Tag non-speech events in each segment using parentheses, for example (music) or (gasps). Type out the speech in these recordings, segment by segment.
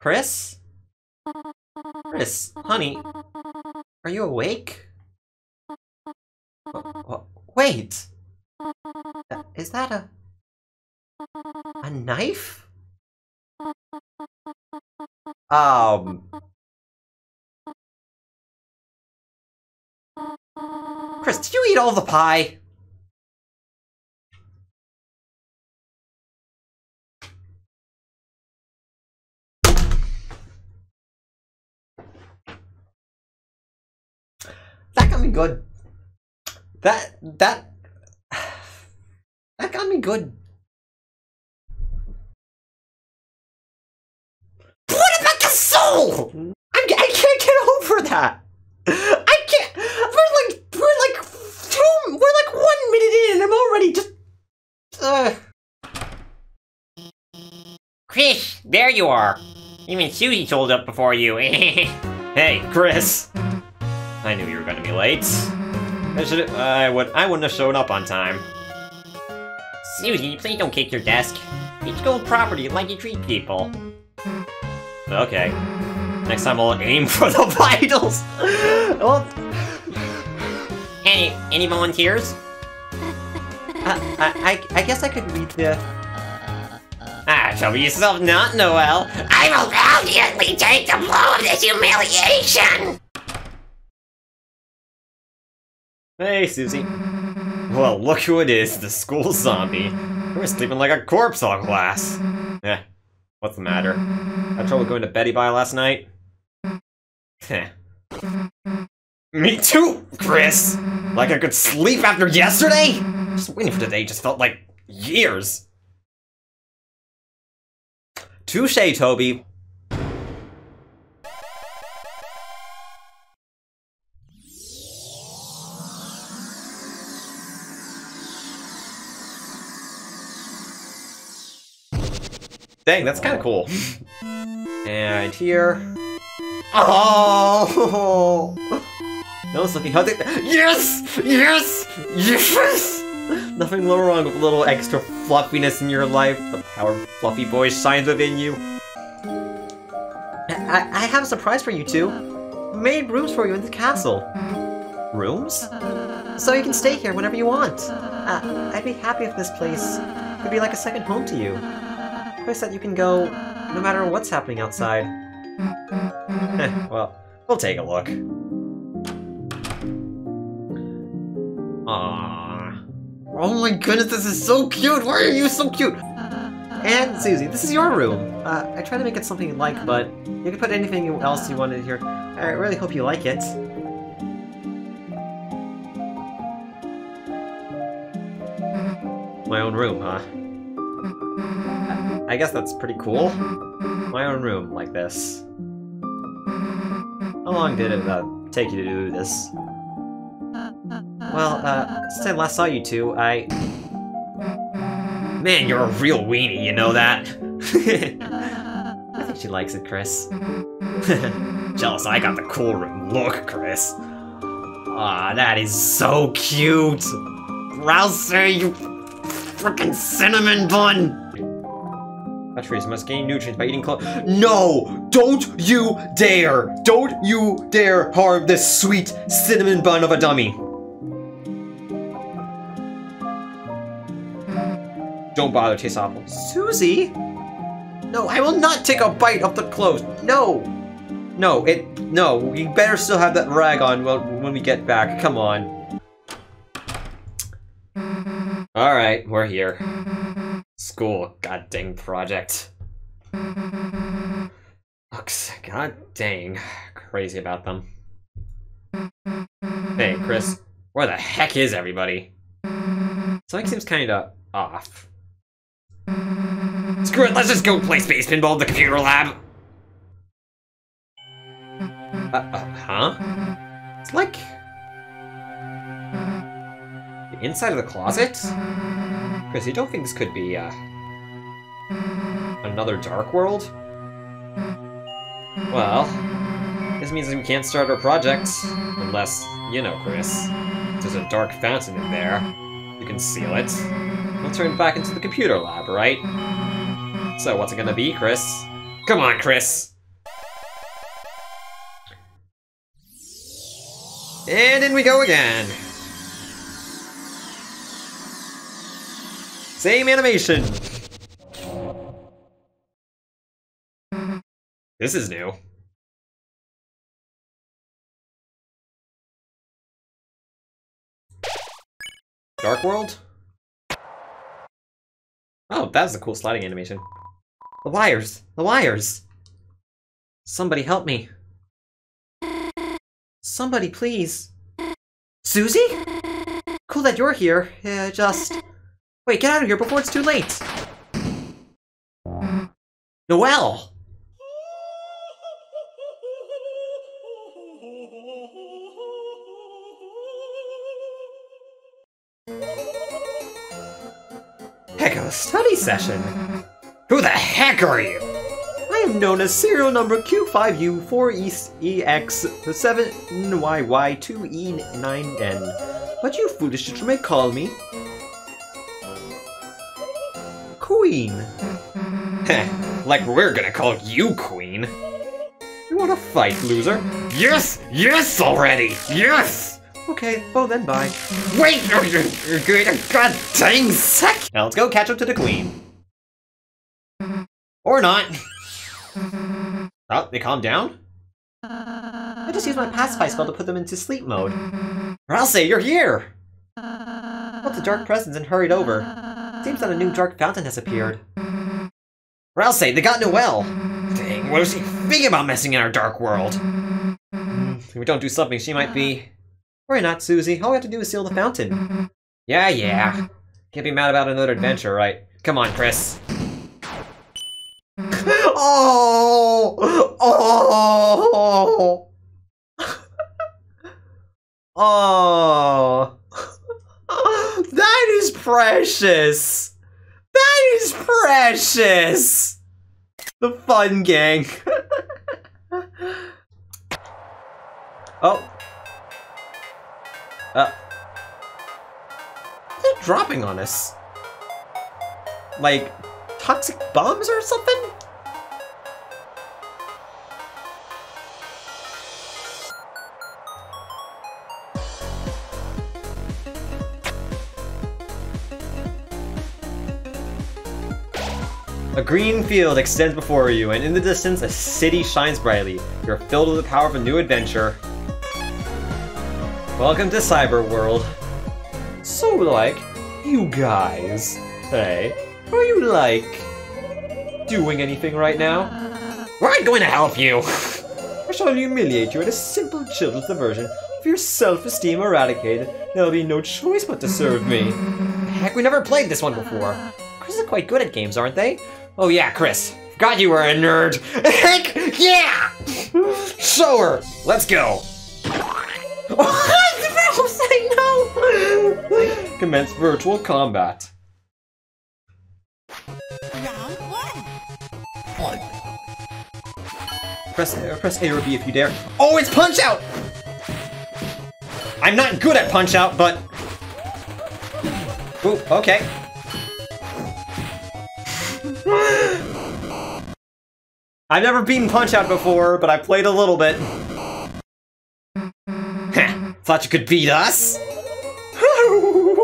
Kris? Kris, honey, are you awake? W- w- Wait! Is that a... a knife? Um... Kris, did you eat all the pie? Got me good. That that (sighs) that got me good. What about the soul? I'm, I can't get over that. I can't. We're like we're like two, we're like one minute in, and I'm already just. Uh, Kris, there you are. Even Susie showed up before you. (laughs) hey, Kris. I knew you were gonna be late. I should. I would. I wouldn't have shown up on time. Susie, please don't kick your desk. It's gold property like you treat people. Okay. Next time I'll aim (laughs) for the vitals. well, Any any volunteers? I, I, I guess I could read the. Ah, trouble yourself not, Noelle. I will valiantly take the blow of this humiliation. Hey, Susie. Well, look who it is, the school zombie. We're sleeping like a corpse on glass. Eh, what's the matter? Had trouble going to Betty by last night? Heh. Me too, Kris! Like I could sleep after yesterday? Just waiting for today just felt like years. Touche, Toby. Dang, that's kind of cool. And here. Oh! (laughs) No one's looking how they. Yes! Yes! Yes! Nothing wrong with a little extra fluffiness in your life. The power of Fluffy Boy shines within you. I, I have a surprise for you two. Made rooms for you in the castle. Rooms? So you can stay here whenever you want. Uh, I'd be happy if this place could be like a second home to you. That you can go no matter what's happening outside. (laughs) Well, we'll take a look. Aww. Oh my goodness, this is so cute! Why are you so cute? And Susie, this is your room. Uh, I tried to make it something you like, but you can put anything else you want in here. I really hope you like it. My own room, huh? I guess that's pretty cool. (laughs) My own room, like this. How long did it uh, take you to do this? Well, uh, since I last saw you two, I... Man, you're a real weenie, you know that? (laughs) I think she likes it, Kris. (laughs) Jealous I got the cool room look, Kris. Ah, that is so cute! Rouser, you frickin' cinnamon bun! Batteries must gain nutrients by eating clo- No! Don't you dare! Don't you dare harm this sweet cinnamon bun of a dummy! Don't bother, tastes awful. Susie? No, I will not take a bite of the clothes. No! No, it- no, you better still have that rag on when we get back. Come on. Alright, we're here. School, god dang project. Looks, god dang, crazy about them. Hey, Kris, where the heck is everybody? Something seems kinda off. Screw it, let's just go play Space Pinball in the computer lab! Uh, uh, huh? It's like... The inside of the closet? Kris, you don't think this could be, uh... Another Dark World? Well... This means we can't start our projects. Unless, you know, Kris. There's a dark fountain in there. You can seal it. We'll turn back into the computer lab, right? So what's it gonna be, Kris? Come on, Kris! And in we go again! Same animation! This is new. Dark World? Oh, that's a cool sliding animation. The wires! The wires! Somebody help me. Somebody, please. Susie? Cool that you're here. Yeah, just... Wait, get out of here before it's too late! Noelle! Echo study session? Who the heck are you? I am known as serial number Q5U4EX7YY2E9N, but you foolish children may call me Queen. Heh, like we're gonna call you Queen. You wanna fight, loser? Yes! Yes already! Yes! Okay, well then bye. Wait! you're good. God dang sec! Now let's go catch up to the Queen. Or not. (laughs) Oh, they calmed down? Uh, I just used my pacify spell to put them into sleep mode. (laughs) Or I'll say you're here! Uh, Felt the dark presence and hurried over. Seems that a new dark fountain has appeared. Or I'll say they got Noelle! Dang, what is she thinking about messing in our dark world? (laughs) Hmm, if we don't do something, she might be... Worry not, Susie. All we have to do is seal the fountain. Yeah, yeah. Can't be mad about another adventure, right? Come on, Kris. (laughs) oh! Oh! (laughs) oh! (laughs) That is precious! That is precious! The fun gang. oh. Dropping on us. Like, toxic bombs or something? A green field extends before you, and in the distance, a city shines brightly. You're filled with the power of a new adventure. Welcome to Cyber World. So, like, you guys, hey, are you, like, doing anything right now? We're not going to help you! I shall humiliate you in a simple children's diversion of your self-esteem eradicated? There'll be no choice but to serve me. Heck, we never played this one before. Kris is quite good at games, aren't they? Oh yeah, Kris. Forgot you were a nerd. Heck yeah! Show her! Let's go! (laughs) (laughs) say no! Commence virtual combat. Round one. Press, uh, press A or B if you dare. Oh, it's Punch Out! I'm not good at Punch Out, but... Ooh, okay. (gasps) I've never beaten Punch Out before, but I played a little bit. Heh, Thought you could beat us? (laughs)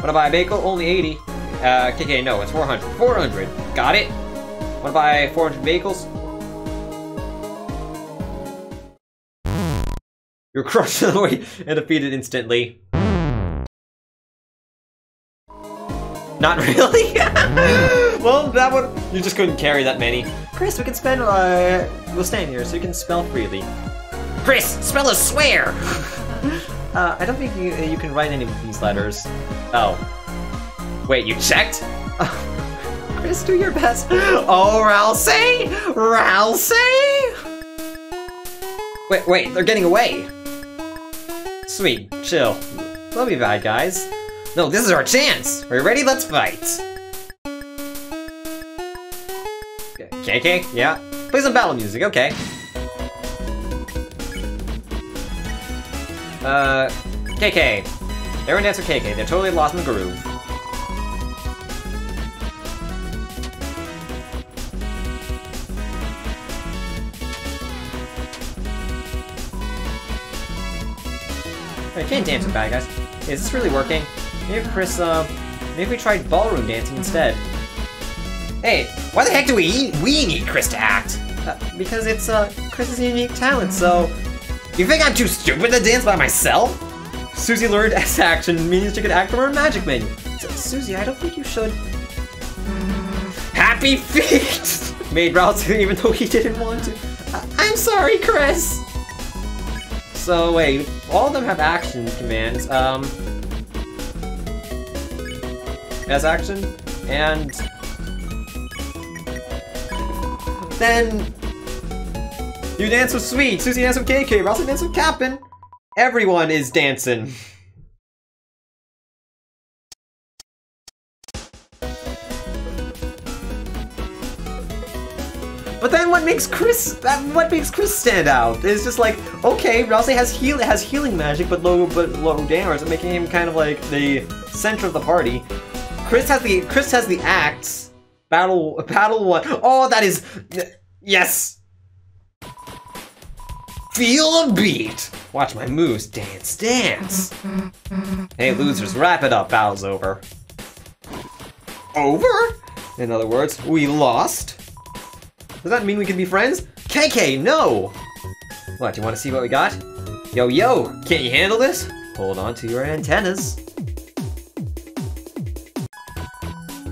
What about Bagel? Only 80. Uh, KK, no, it's 400. 400. Got it. Wanna buy 400 vehicles? You're crushed (laughs) away and defeated instantly. Not (laughs) really? (laughs) well, that one, you just couldn't carry that many. Kris, we can spend, uh, we'll stand here so you can spell freely. Kris, spell a swear! Uh, I don't think you, you can write any of these letters. Oh. Wait, you checked? (laughs) Kris, do your best. (gasps) Oh, Ralsei! Ralsei! Wait, wait, they're getting away. Sweet, chill. Love you, bad guys. No, this is our chance! Are you ready? Let's fight! Okay. KK, yeah. Play some battle music, okay. Uh, KK. They're in Dancer KK. They're totally lost in the groove. I can't dance with bad guys. Is this really working? Maybe Kris, uh, maybe we tried ballroom dancing instead. Hey, why the heck do we eat? we need Kris to act? Uh, because it's uh Kris's unique talent. So, you think I'm too stupid to dance by myself? Susie learned S action means she could act from her magic menu. So, Susie, I don't think you should. Happy feet! (laughs) Made Ralph (laughs) even though he didn't want to. I'm sorry, Kris. So wait, all of them have action commands. Um, as action, and then you dance with Sweet, Susie dance with KK, Ralsei dance with Captain. Everyone is dancing. But then what makes Kris that what makes Kris stand out is just like, okay, Ralsei has heal has healing magic but low but low damage, making him kind of like the center of the party. Kris has the Kris has the axe. Battle battle one. Oh that is yes. Feel the beat. Watch my moves. Dance, dance. hey losers, wrap it up. Battle's over. Over? In other words, we lost. Does that mean we can be friends? KK, no! What, you want to see what we got? Yo, yo, can't you handle this? Hold on to your antennas.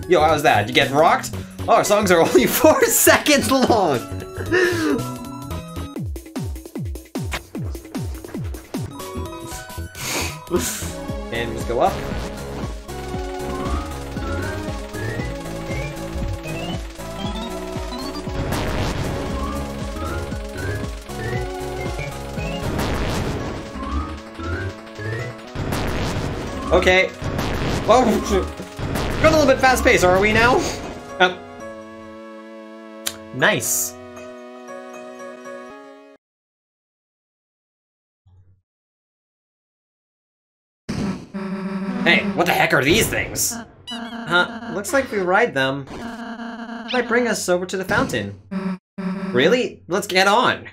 Yo, how's that? You get rocked? Oh, our songs are (laughs) only four seconds long! And just go up. Okay. Whoa! Going a little bit fast paced, are we now? Uh, nice. What the heck are these things? Huh, looks like we ride them, might bring us over to the fountain. Really? Let's get on.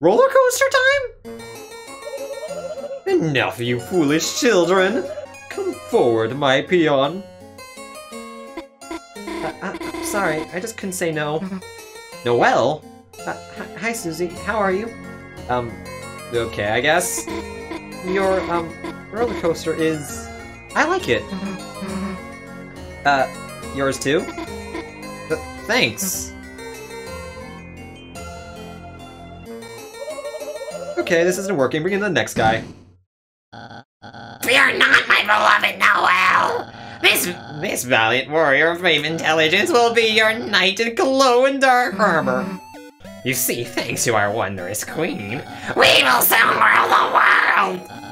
Roller coaster time? Enough, you foolish children! Come forward, my peon. Uh, uh, sorry, I just couldn't say no. Noelle? Uh, hi, Susie. How are you? Um, okay, I guess. Your, um, roller coaster is... I like it. Mm-hmm, mm-hmm. Uh, yours too? (laughs) Th thanks. Okay, this isn't working. Bring in the next guy. Fear not, my beloved Noelle! This this valiant warrior of brave intelligence will be your knight in Glow in Dark mm-hmm. armor. You see, thanks to our wondrous queen, we will soon rule the world!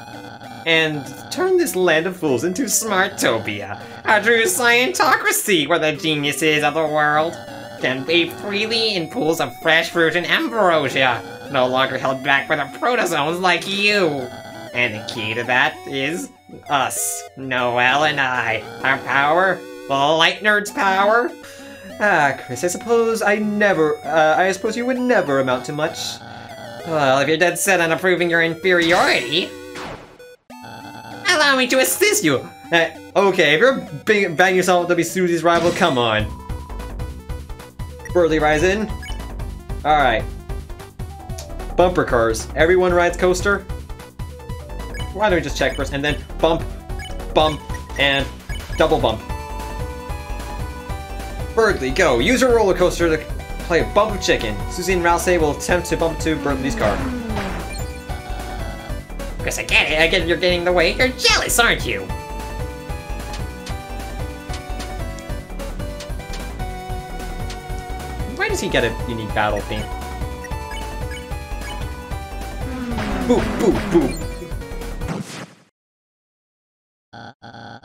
And turn this land of fools into Smartopia, a true scientocracy where the geniuses of the world can bathe freely in pools of fresh fruit and ambrosia, no longer held back by the protozoans like you. And the key to that is us, Noelle and I. Our power, the Light Nerd's power. Ah, Kris, I suppose I never, uh, I suppose you would never amount to much. Well, if you're dead set on approving your inferiority, allow me to assist you. Uh, okay, if you're bang banging yourself to be Susie's rival, come on. Berdly rise in. Alright. Bumper cars. Everyone rides coaster? Why don't we just check first, and then bump, bump, and double bump. Berdly, go! Use your roller coaster to play bump of chicken. Susie and Ralsei will attempt to bump to Berdly's car. Kris, I get it. I get you're getting the way. You're jealous, aren't you? Why does he get a unique battle theme? Boo, boo, boo.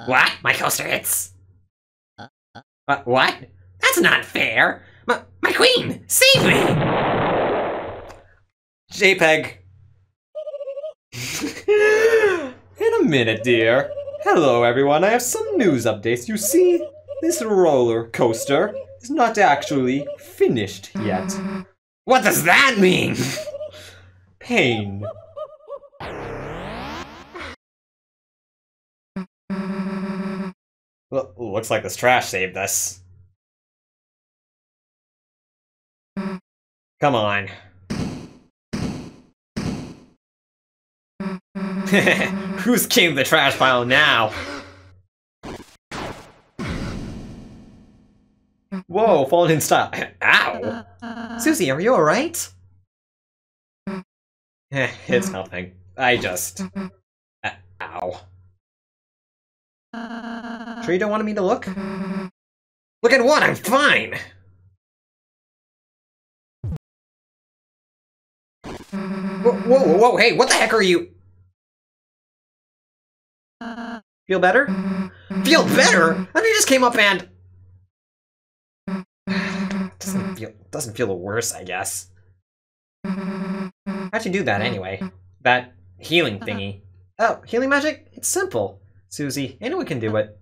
What? My coaster hits? Uh, what? That's not fair. My, my queen, save me! JPEG. (laughs) In a minute, dear. Hello, everyone. I have some news updates. You see, this roller coaster is not actually finished yet. (gasps) What does that mean? (laughs) Pain. (laughs) L looks like this trash saved us. Come on. (laughs) Who's king of the trash pile now? Whoa, fallen in style. (laughs) Ow! Susie, are you alright? (laughs) It's nothing. I just... Uh, ow. Sure you don't want me to look? Look at what? I'm fine! Whoa, whoa, whoa, hey, what the heck are you? Feel better? Feel better? I mean, you just came up and... Doesn't feel, doesn't feel worse, I guess. How'd you do that anyway? That healing thingy. Oh, healing magic? It's simple. Susie, anyone can do it.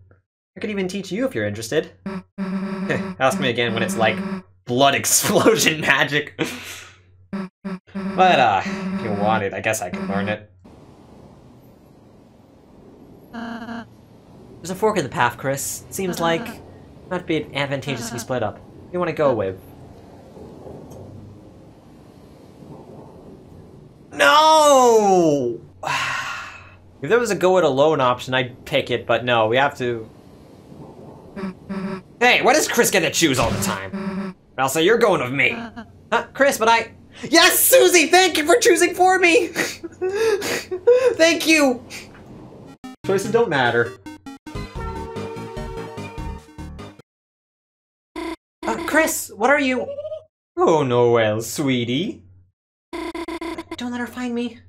I could even teach you if you're interested. (laughs) Ask me again when it's like blood (laughs) explosion magic. (laughs) but, uh, if you want it, I guess I can learn it. There's a fork in the path, Kris. Seems uh-huh. like it might be advantageous to be uh-huh. split up. You want to go with? No! (sighs) if there was a go it alone option, I'd pick it, but no, we have to. Hey, why does Kris get to choose all the time? Elsa, you're going with me. Uh-huh. Huh, Kris, but I. Yes, Susie, thank you for choosing for me! (laughs) thank you! Choices don't matter. Uh, Kris, what are you? Oh, Noelle, sweetie. Don't let her find me.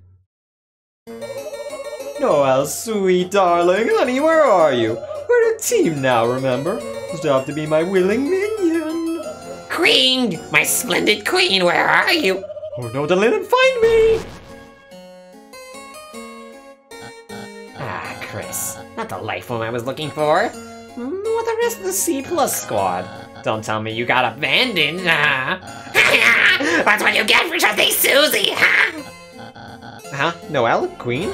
Noelle, sweet darling, honey, where are you? We're a team now, remember? Stop to be my willing minion. Queen! My splendid queen, where are you? Oh no, don't let him find me! Kris. Not the life form I was looking for. Hmm, What the rest of the C plus squad? Don't tell me you got abandoned. (laughs) Ah. That's what you get for trusting Susie. (laughs) Huh? Noelle? Queen?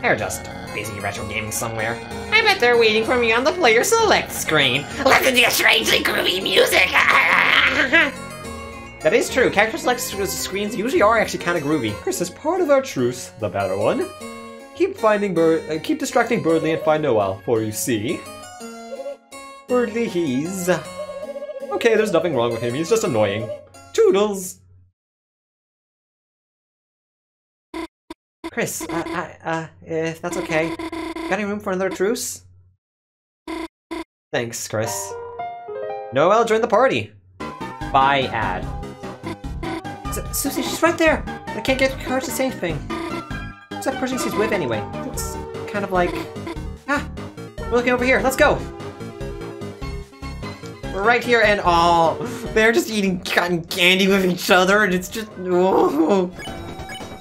They're just busy retro gaming somewhere. I bet they're waiting for me on the player select screen. Listen to your strangely groovy music. (laughs) That is true. Character select screens usually are actually kind of groovy. Kris is part of our truce, the better one. Keep finding Bird, uh, keep distracting Berdly and find Noelle, for you see. Berdly, he's okay. There's nothing wrong with him. He's just annoying. Toodles. Kris, uh, I, uh, if that's okay, got any room for another truce? Thanks, Kris. Noelle, join the party. Bye, ad. Su- Susie, she's right there! I can't get her to say anything. That person she's with anyway? It's kind of like... (laughs) Ah! We're looking over here, let's go! We're right here and all. They're just eating cotton candy with each other and it's just... Oh,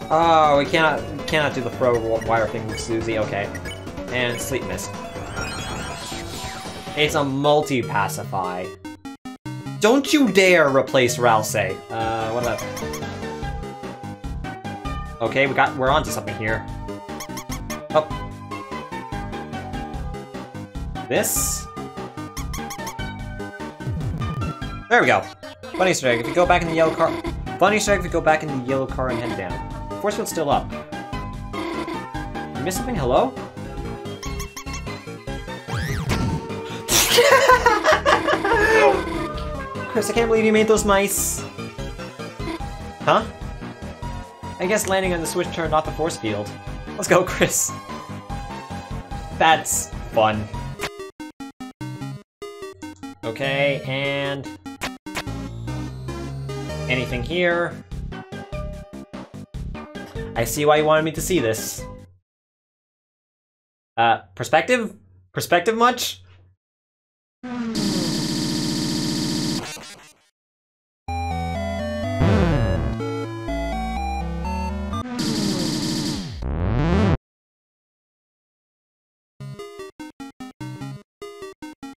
oh we cannot, we cannot do the throw wire thing with Susie, okay. And sleep mist. It's a multi-pacify. Don't you dare replace Ralsei. Uh, what about... Okay, we got, we're onto something here. Oh. This? There we go. Funny Easter egg, if you go back in the yellow car... Funny Easter egg, if you go back in the yellow car and head down. Force field's still up. You missed something? Hello? (laughs) Kris, I can't believe you made those mice. Huh? I guess landing on the switch turned off the force field. Let's go, Kris. That's fun. Okay, and... Anything here? I see why you wanted me to see this. Uh, perspective? Perspective much?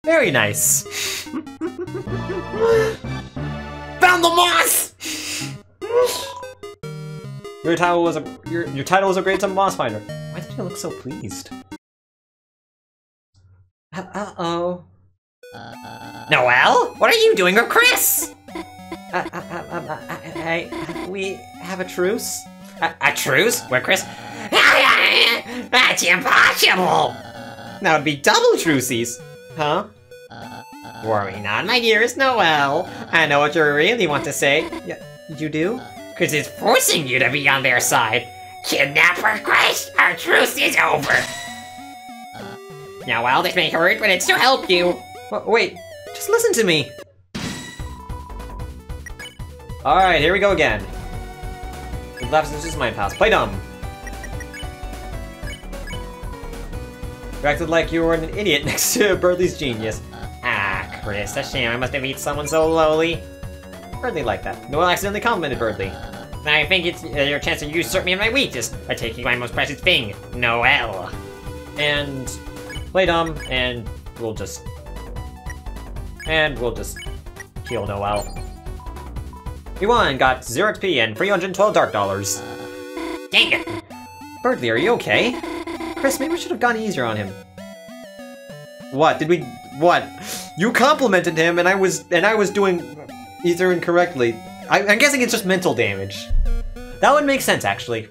Very nice. Found the moss! Your title was a your your title was a great moss finder. Why did you look so pleased? Uh oh. Noelle, what are you doing with Kris? (laughs) Uh, uh, uh, um, uh, I, I, we have a truce. A, a truce with Kris? (laughs) That's impossible! That would be double truces, huh? Worry not, my dearest Noelle. I know what you really want to say. Yeah, you do? Cause it's forcing you to be on their side. Kidnapper Kris, our truce is over. Now, while this may hurt, but it's to help you. Wait, just listen to me. All right, here we go again. Left is just mind pass. Play dumb. You acted like you were an idiot (laughs) next to Berdly's genius. Kris, a shame I must have met someone so lowly. Berdly like that. Noelle accidentally complimented Berdly. I think it's uh, your chance to usurp me of my weakness by taking my most precious thing, Noelle. And play dumb, and we'll just... And we'll just kill Noel. He won, got 0 XP and 312 Dark Dollars. Dang it! Berdly, are you okay? Kris, maybe we should have gone easier on him. What, did we... What? You complimented him and I was... And I was doing either incorrectly. I, I'm guessing it's just mental damage. That would make sense, actually.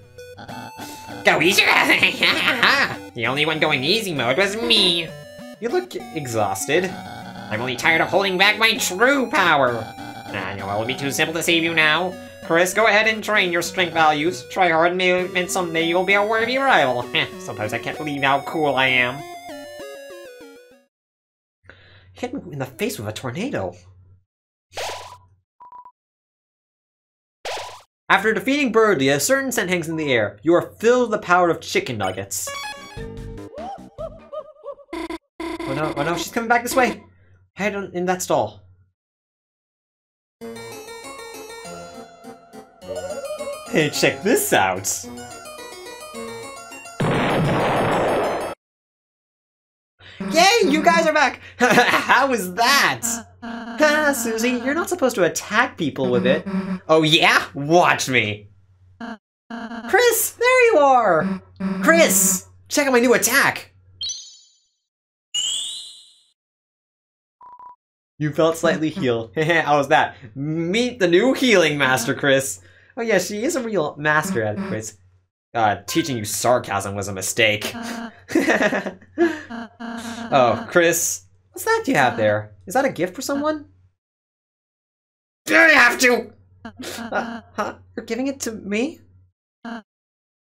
Go easier! (laughs) the only one going easy mode was me. You look exhausted. I'm only tired of holding back my true power. Ah, I know it will be too simple to save you now. Kris, go ahead and train your strength values. Try hard and, and someday you'll be a worthy rival. (laughs) Sometimes I can't believe how cool I am. Hit me in the face with a tornado. After defeating Berdly, a certain scent hangs in the air. You are filled with the power of chicken nuggets. Oh no, oh no, she's coming back this way! Head on, in that stall. Hey, check this out! Yay, you guys are back! (laughs) How was that? (laughs) Ah, Susie, you're not supposed to attack people with it. Oh yeah? Watch me! Kris, there you are! Kris, check out my new attack! You felt slightly (laughs) healed. How was that? Meet the new healing master, Kris. Oh yeah, she is a real master at it, Kris. Uh, teaching you sarcasm was a mistake. (laughs) oh, Kris, what's that you have there? Is that a gift for someone? Do I have to? Uh, huh? You're giving it to me?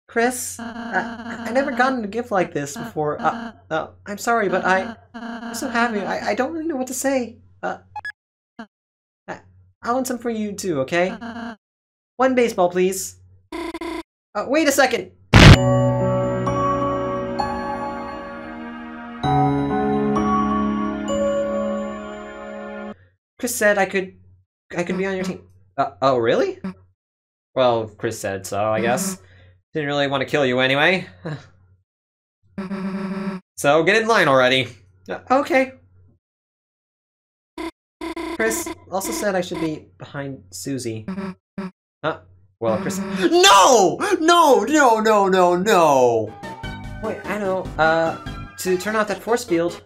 Kris, I, I never gotten a gift like this before. Uh, uh, I'm sorry, but I, I'm so happy. I, I don't really know what to say. Uh, I, I want some for you too, okay? One baseball, please. Uh, wait a second. Kris said I could, I could be on your team. Uh, oh, really? Well, Kris said so, I guess. Didn't really want to kill you anyway. (laughs) so get in line already. Uh, okay. Kris also said I should be behind Susie. Huh? Well, Kris. (gasps) No! No! No! No! No! No! Wait, I know. Uh, to turn off that force field,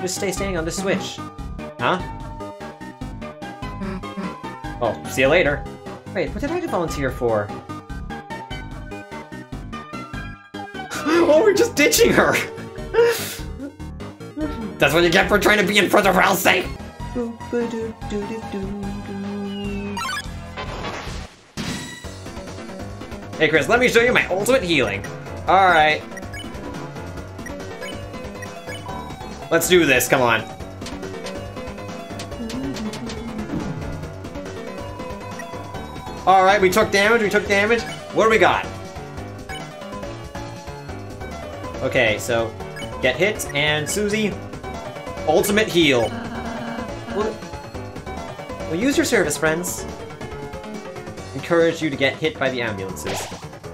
just stay standing on this switch. Huh? Oh, see you later. Wait, what did I volunteer for? (gasps) oh, we're just ditching her! (laughs) That's what you get for trying to be in front of Ralsei. Hey Kris, let me show you my ultimate healing. Alright. Let's do this, come on. Alright, we took damage, we took damage. What do we got? Okay, so get hit and Susie, ultimate heal. Uh, we'll, we'll use your service, friends. Encourage you to get hit by the ambulances.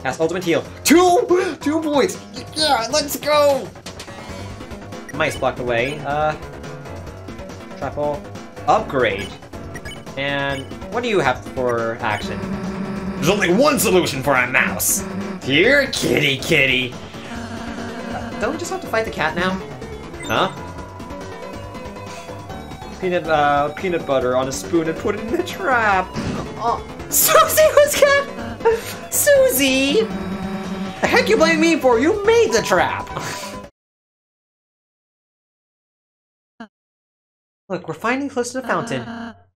Cast ultimate heal. Two, two points. Yeah, let's go. Mice blocked away. Uh, trap ball. Upgrade. And what do you have for action? There's only one solution for a mouse. Here, kitty kitty. Don't we just have to fight the cat now? Huh? Peanut, uh, peanut butter on a spoon and put it in the trap. Oh, Susie was got. Susie! The heck you blame me for? You made the trap! Look, we're finally close to the fountain.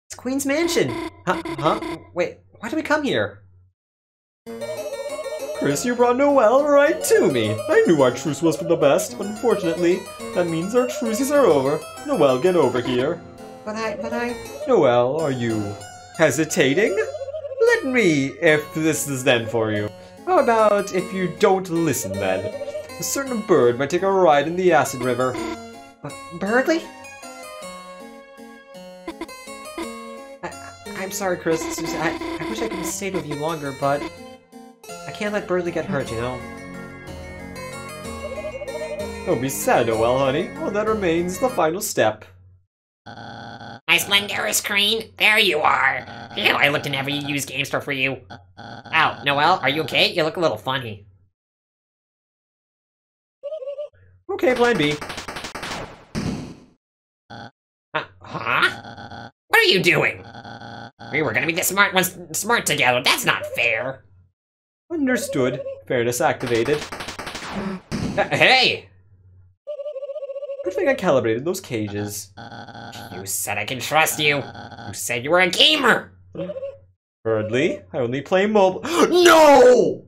It's Queen's Mansion. Huh? Huh? Wait, why did we come here? Kris, you brought Noelle right to me. I knew our truce was for the best, but unfortunately, that means our truces are over. Noelle, get over here. But I, but I... Noelle, are you hesitating? Let me, if this is then for you. How about if you don't listen then? A certain bird might take a ride in the acid river. But Berdly? I, I'm sorry, Kris. Susan, I, I wish I could have stayed with you longer, but I can't let Berdly get hurt, you know? Don't be sad, oh Noelle, honey. Well, that remains the final step. Uh, my Splendorous Crane, there you are. Phew, I looked in every used game store for you. Ow, Noelle, are you okay? You look a little funny. Okay, plan B. Uh, huh? What are you doing? We were gonna be the smart ones smart together. That's not fair. Understood. Fairness activated. Uh, hey! Good thing I calibrated those cages. You said I can trust you. You said you were a gamer. Berdly, I only play mobile. (gasps) no!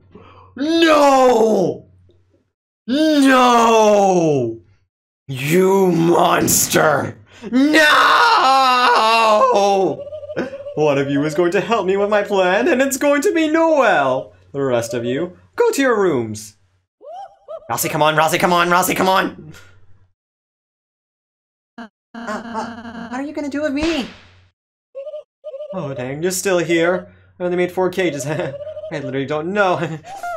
No! No! You monster! No! One of you is going to help me with my plan, and it's going to be Noelle! The rest of you, go to your rooms. Rossi, come on, Rossi, come on, Rossi, come on! Uh, uh, what are you gonna do with me? Oh dang, you're still here. I only made four cages. (laughs) I literally don't know. (laughs)